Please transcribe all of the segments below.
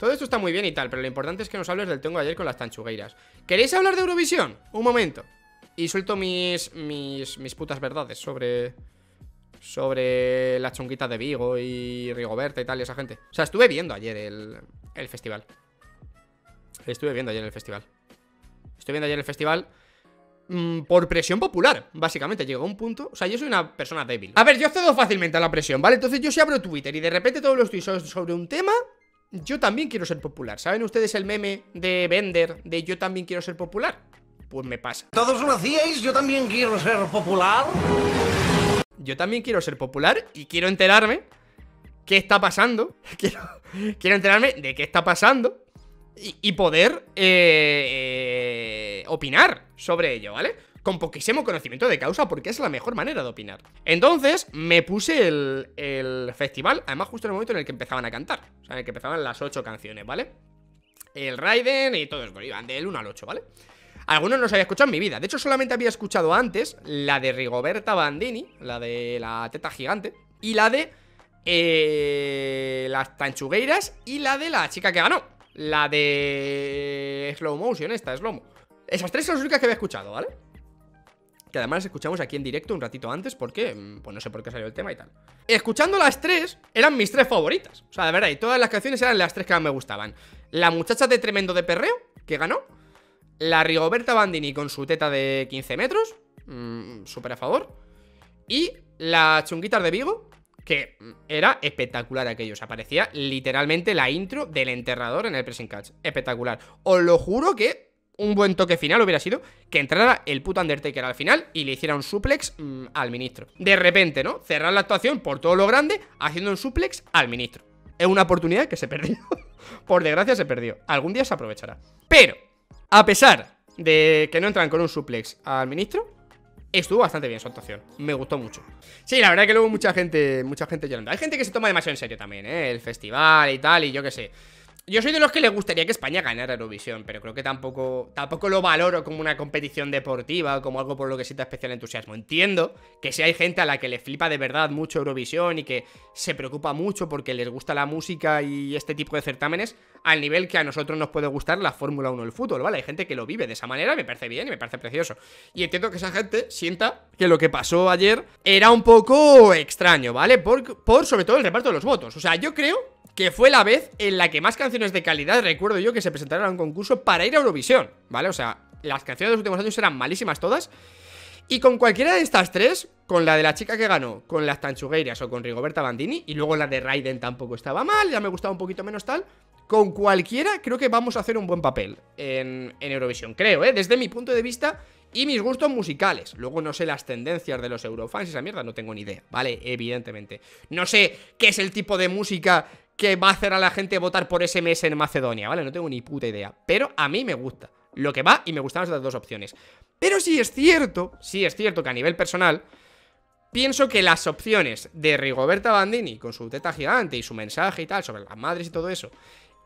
Todo esto está muy bien y tal, pero lo importante es que nos hables del tengo ayer con las tanchugueiras. ¿Queréis hablar de Eurovisión? Un momento. Y suelto mis, mis, mis putas verdades sobre... Sobre la chunguita de Vigo y Rigoberta y tal y esa gente. O sea, estuve viendo ayer el, el festival. Estuve viendo ayer el festival. Estuve viendo ayer el festival mm, por presión popular, básicamente. Llegó a un punto. O sea, yo soy una persona débil. A ver, yo cedo fácilmente a la presión, ¿vale? Entonces yo si abro Twitter y de repente todos los tweets sobre un tema, yo también quiero ser popular. ¿Saben ustedes el meme de Bender de yo también quiero ser popular? Pues me pasa. Todos lo hacíais, yo también quiero ser popular. Yo también quiero ser popular y quiero enterarme qué está pasando. Quiero, quiero enterarme de qué está pasando y, poder eh, eh, opinar sobre ello, ¿vale? Con poquísimo conocimiento de causa porque es la mejor manera de opinar. Entonces me puse el, el festival, además justo en el momento en el que empezaban a cantar, o sea, en el que empezaban las ocho canciones, ¿vale? El Raiden y todo eso, iban del 1 al 8, ¿vale? Algunos no se había escuchado en mi vida. De hecho, solamente había escuchado antes la de Rigoberta Bandini, la de la teta gigante, y la de eh, las tanchugueiras y la de la chica que ganó. La de Slow Motion, esta, Slow Esas tres son las únicas que había escuchado, ¿vale? Que además escuchamos aquí en directo un ratito antes porque, mm, pues no sé por qué salió el tema y tal. Escuchando las tres, eran mis tres favoritas. O sea, de verdad, y todas las canciones eran las tres que más me gustaban. La muchacha de Tremendo de Perreo, que ganó. La Rigoberta Bandini con su teta de 15 metros. Mmm, Súper a favor. Y la Chunguitas de Vigo, que era espectacular aquello. O sea, parecía literalmente la intro del enterrador en el pressing catch. Espectacular. Os lo juro que un buen toque final hubiera sido que entrara el puto Undertaker al final y le hiciera un suplex mm, al ministro. De repente, ¿no? Cerrar la actuación por todo lo grande haciendo un suplex al ministro. Es una oportunidad que se perdió. por desgracia se perdió. Algún día se aprovechará. Pero, a pesar de que no entran con un suplex al ministro, Estuvo bastante bien su actuación, me gustó mucho Sí, la verdad que luego mucha gente, mucha gente llorando Hay gente que se toma demasiado en serio también, ¿eh? El festival y tal, y yo qué sé yo soy de los que le gustaría que España ganara Eurovisión, pero creo que tampoco, tampoco lo valoro como una competición deportiva o como algo por lo que sienta especial entusiasmo. Entiendo que si hay gente a la que le flipa de verdad mucho Eurovisión y que se preocupa mucho porque les gusta la música y este tipo de certámenes, al nivel que a nosotros nos puede gustar la Fórmula 1 el fútbol, ¿vale? Hay gente que lo vive de esa manera, me parece bien y me parece precioso. Y entiendo que esa gente sienta que lo que pasó ayer era un poco extraño, ¿vale? Por, por sobre todo el reparto de los votos. O sea, yo creo que fue la vez en la que más canciones de calidad recuerdo yo que se presentaron a un concurso para ir a Eurovisión, ¿vale? O sea, las canciones de los últimos años eran malísimas todas. Y con cualquiera de estas tres, con la de la chica que ganó, con las Tanchugueiras o con Rigoberta Bandini, y luego la de Raiden tampoco estaba mal, ya me gustaba un poquito menos tal, con cualquiera creo que vamos a hacer un buen papel en, Eurovisión, creo, ¿eh? Desde mi punto de vista y mis gustos musicales. Luego no sé las tendencias de los eurofans y esa mierda, no tengo ni idea, ¿vale? Evidentemente. No sé qué es el tipo de música que va a hacer a la gente votar por SMS en Macedonia, ¿vale? No tengo ni puta idea. Pero a mí me gusta lo que va y me gustan las dos opciones. Pero sí es cierto, sí es cierto que a nivel personal, pienso que las opciones de Rigoberta Bandini con su teta gigante y su mensaje y tal sobre las madres y todo eso,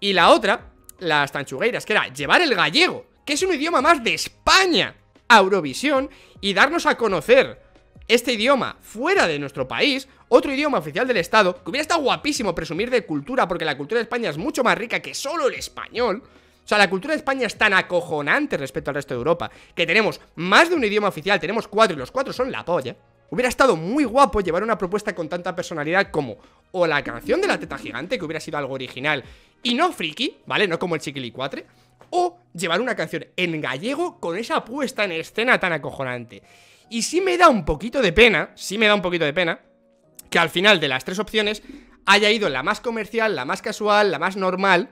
y la otra, las tanchugueiras, que era llevar el gallego, que es un idioma más de España, a Eurovisión y darnos a conocer este idioma fuera de nuestro país, otro idioma oficial del Estado, que hubiera estado guapísimo presumir de cultura, porque la cultura de España es mucho más rica que solo el español. O sea, la cultura de España es tan acojonante respecto al resto de Europa, que tenemos más de un idioma oficial, tenemos cuatro y los cuatro son la polla. Hubiera estado muy guapo llevar una propuesta con tanta personalidad como o la canción de la teta gigante, que hubiera sido algo original y no friki, ¿vale? No como el chiquilicuatre, o llevar una canción en gallego con esa puesta en escena tan acojonante. Y sí me da un poquito de pena, sí me da un poquito de pena, que al final de las tres opciones haya ido la más comercial, la más casual, la más normal,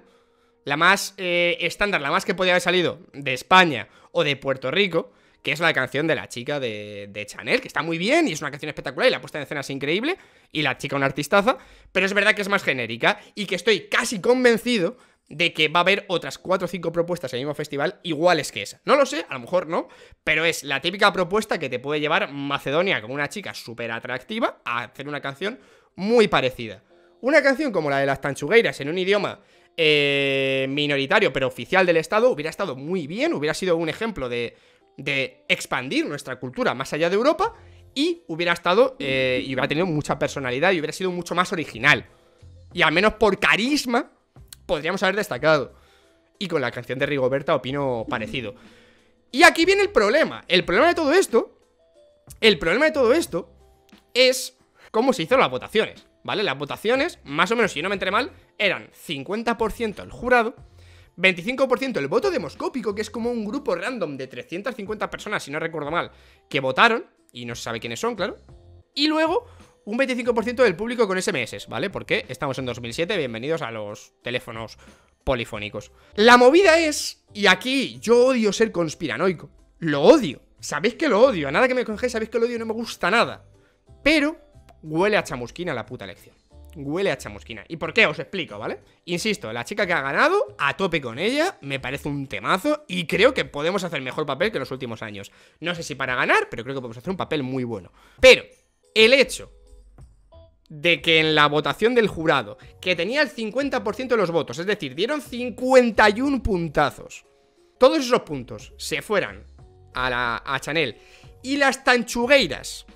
la más eh, estándar, la más que podía haber salido de España o de Puerto Rico, que es la canción de la chica de, Chanel, que está muy bien y es una canción espectacular y la puesta en escena es increíble, y la chica una artistaza, pero es verdad que es más genérica y que estoy casi convencido de que va a haber otras 4 o 5 propuestas en el mismo festival iguales que esa. No lo sé, a lo mejor no, pero es la típica propuesta que te puede llevar Macedonia como una chica súper atractiva a hacer una canción muy parecida. Una canción como la de las Tanchugueiras en un idioma eh, minoritario pero oficial del Estado hubiera estado muy bien, hubiera sido un ejemplo de, de expandir nuestra cultura más allá de Europa y hubiera estado eh, y hubiera tenido mucha personalidad y hubiera sido mucho más original. Y al menos por carisma podríamos haber destacado. Y con la canción de Rigoberta opino parecido. Y aquí viene el problema. El problema de todo esto. El problema de todo esto es cómo se hicieron las votaciones. ¿Vale? Las votaciones, más o menos, si no me enteré mal, eran 50% el jurado, 25% el voto demoscópico, que es como un grupo random de 350 personas, si no recuerdo mal, que votaron, y no se sabe quiénes son, claro. Y luego un 25% del público con SMS, ¿vale? Porque estamos en 2007, bienvenidos a los teléfonos polifónicos. La movida es, y aquí yo odio ser conspiranoico, lo odio, sabéis que lo odio, a nada que me congéis sabéis que lo odio, no me gusta nada. Pero huele a chamusquina la puta elección. Huele a chamusquina. ¿Y por qué? Os explico, ¿vale? Insisto, la chica que ha ganado, a tope con ella, me parece un temazo y creo que podemos hacer mejor papel que en los últimos años. No sé si para ganar, pero creo que podemos hacer un papel muy bueno. Pero, el hecho de que en la votación del jurado, que tenía el 50% de los votos, es decir, dieron 51 puntazos, todos esos puntos se fueran a, la, Chanel y las tanchugueiras,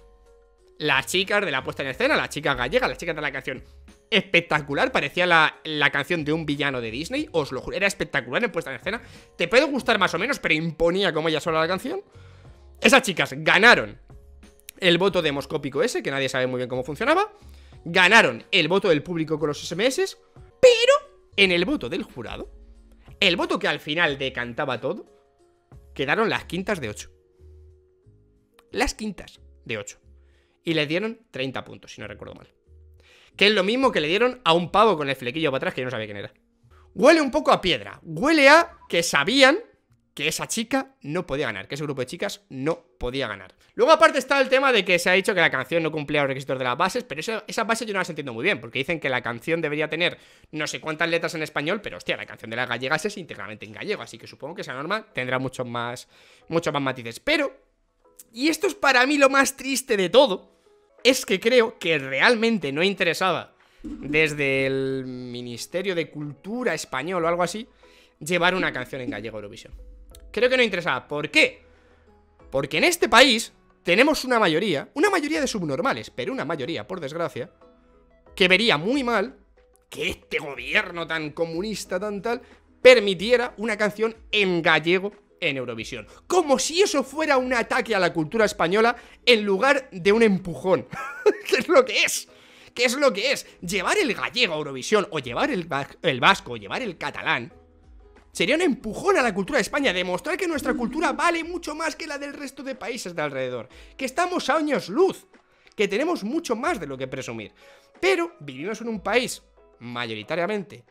las chicas de la puesta en escena, las chicas gallegas, las chicas de la canción, espectacular, parecía la, la, canción de un villano de Disney, os lo juro, era espectacular en puesta en escena, te puede gustar más o menos, pero imponía como ella sola la canción. Esas chicas ganaron el voto demoscópico ese, que nadie sabe muy bien cómo funcionaba, ganaron el voto del público con los SMS, pero en el voto del jurado, el voto que al final decantaba todo, quedaron las quintas de 8. Las quintas de 8. Y le dieron 30 puntos, si no recuerdo mal. Que es lo mismo que le dieron a un pavo con el flequillo para atrás que yo no sabía quién era. Huele un poco a piedra. Huele a que sabían que esa chica no podía ganar, que ese grupo de chicas no podía ganar. Luego aparte está el tema de que se ha dicho que la canción no cumplía los requisitos de las bases, pero esa, esa base yo no las entiendo muy bien, porque dicen que la canción debería tener no sé cuántas letras en español, pero hostia, la canción de las gallegas es íntegramente en gallego, así que supongo que esa norma tendrá muchos más, muchos más matices. Pero, y esto es para mí lo más triste de todo, es que creo que realmente no interesaba desde el Ministerio de Cultura español o algo así, llevar una canción en gallego Eurovisión creo que no interesaba. ¿Por qué? Porque en este país tenemos una mayoría, una mayoría de subnormales, pero una mayoría, por desgracia, que vería muy mal que este gobierno tan comunista, tan tal, permitiera una canción en gallego en Eurovisión. Como si eso fuera un ataque a la cultura española en lugar de un empujón. ¿Qué es lo que es? ¿Qué es lo que es? Llevar el gallego a Eurovisión, o llevar el, el vasco, o llevar el catalán, Sería un empujón a la cultura de España, demostrar que nuestra cultura vale mucho más que la del resto de países de alrededor, que estamos a años luz, que tenemos mucho más de lo que presumir. Pero vivimos en un país mayoritariamente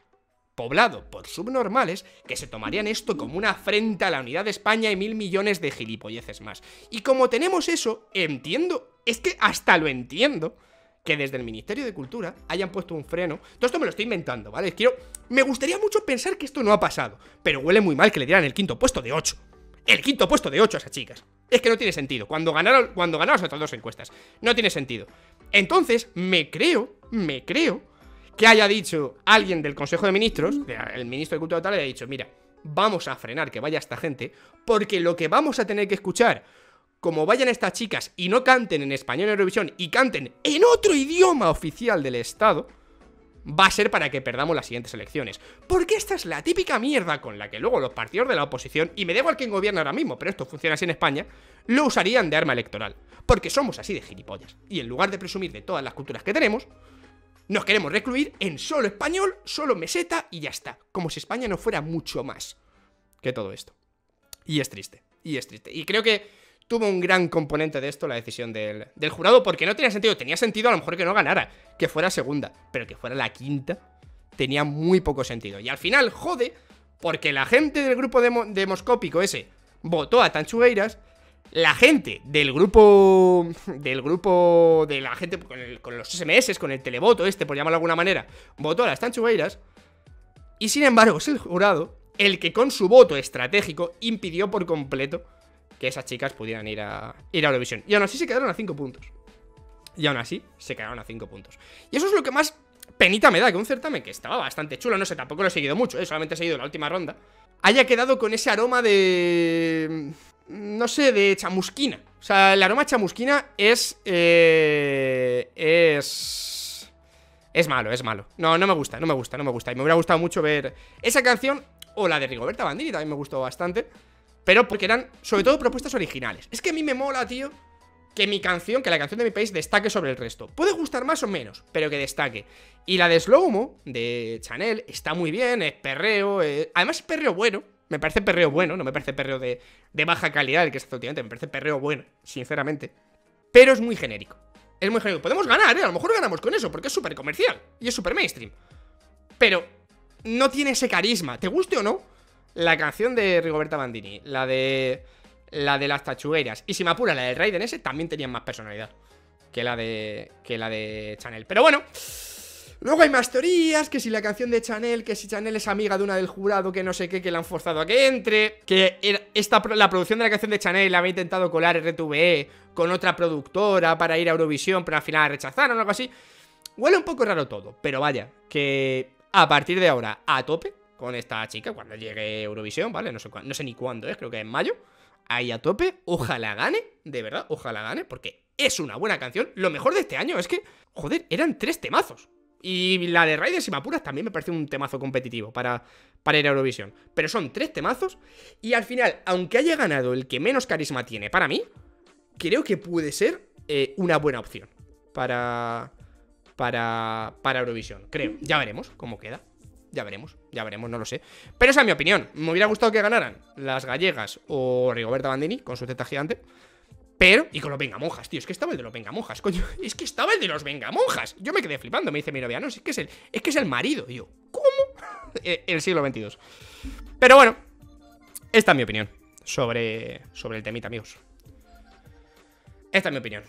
poblado por subnormales que se tomarían esto como una afrenta a la unidad de España y mil millones de gilipolleces más. Y como tenemos eso, entiendo, es que hasta lo entiendo, que desde el Ministerio de Cultura hayan puesto un freno. Todo esto me lo estoy inventando, ¿vale? Quiero. Me gustaría mucho pensar que esto no ha pasado. Pero huele muy mal que le dieran el quinto puesto de 8. El quinto puesto de 8 a esas chicas. Es que no tiene sentido. Cuando ganaron, cuando ganaron las otras dos encuestas. No tiene sentido. Entonces, me creo, me creo que haya dicho alguien del Consejo de Ministros, el ministro de Cultura tal, haya dicho, mira, vamos a frenar que vaya esta gente, porque lo que vamos a tener que escuchar como vayan estas chicas y no canten en español en Eurovisión y canten en otro idioma oficial del Estado, va a ser para que perdamos las siguientes elecciones. Porque esta es la típica mierda con la que luego los partidos de la oposición, y me da igual quién gobierna ahora mismo, pero esto funciona así en España, lo usarían de arma electoral. Porque somos así de gilipollas. Y en lugar de presumir de todas las culturas que tenemos, nos queremos recluir en solo español, solo meseta y ya está. Como si España no fuera mucho más que todo esto. Y es triste, y es triste. Y creo que tuvo un gran componente de esto la decisión del, jurado, porque no tenía sentido. Tenía sentido a lo mejor que no ganara, que fuera segunda, pero que fuera la quinta, tenía muy poco sentido. Y al final, jode, porque la gente del grupo demoscópico ese votó a Tanchugueiras, la gente del grupo. Del grupo. De la gente con, los SMS, con el televoto este, por llamarlo de alguna manera, votó a las Tanchugueiras. Y sin embargo, es el jurado el que con su voto estratégico impidió por completo que esas chicas pudieran ir a, ir a Eurovisión. Y aún así se quedaron a 5 puntos. Y aún así se quedaron a 5 puntos. Y eso es lo que más penita me da, que un certamen que estaba bastante chulo, no sé, tampoco lo he seguido mucho, ¿eh? solamente he seguido la última ronda, haya quedado con ese aroma de... no sé, de chamusquina. O sea, el aroma chamusquina es... Eh, es... Es malo, es malo. No, no me gusta, no me gusta, no me gusta. Y me hubiera gustado mucho ver esa canción o la de Rigoberta Bandini, también me gustó bastante. Pero porque eran, sobre todo, propuestas originales. Es que a mí me mola, tío, que mi canción, que la canción de mi país destaque sobre el resto. Puede gustar más o menos, pero que destaque. Y la de Slowmo, de Chanel, está muy bien, es perreo. eh, Además, es perreo bueno. Me parece perreo bueno, no me parece perreo de, de baja calidad el que está últimamente. Me parece perreo bueno, sinceramente. Pero es muy genérico. Es muy genérico. Podemos ganar, ¿eh? A lo mejor ganamos con eso, porque es súper comercial y es súper mainstream. Pero no tiene ese carisma. ¿Te guste o no? La canción de Rigoberta Bandini, la de. La de las tachugueras. Y si me apura, la del Raiden ese también tenían más personalidad que la de. que la de Chanel. Pero bueno. Luego hay más teorías, que si la canción de Chanel, que si Chanel es amiga de una del jurado, que no sé qué, que la han forzado a que entre, que esta, la producción de la canción de Chanel la había intentado colar RTVE con otra productora para ir a Eurovisión, pero al final la rechazaron o algo así. Huele un poco raro todo, pero vaya, que a partir de ahora, a tope con esta chica, cuando llegue Eurovisión, ¿vale? No sé, no sé ni cuándo es, creo que en mayo. Ahí a tope, ojalá gane, de verdad, ojalá gane, porque es una buena canción. Lo mejor de este año es que, joder, eran tres temazos. Y la de Raiders y Mapuras también me parece un temazo competitivo para, para ir a Eurovisión. Pero son tres temazos. Y al final, aunque haya ganado el que menos carisma tiene para mí, creo que puede ser eh, una buena opción para, para, para Eurovisión. Creo. Ya veremos cómo queda. Ya veremos, ya veremos, no lo sé. Pero esa es mi opinión. Me hubiera gustado que ganaran las gallegas o Rigoberta Bandini con su teta gigante. Pero, y con los vengamonjas, tío, es que estaba el de los vengamonjas, coño. Es que estaba el de los vengamonjas. Yo me quedé flipando, me dice mi novia, no, es que es el, es que es el marido. Y yo, ¿cómo? Eh, el siglo XXII. Pero bueno, esta es mi opinión sobre, sobre el temita, amigos. Esta es mi opinión.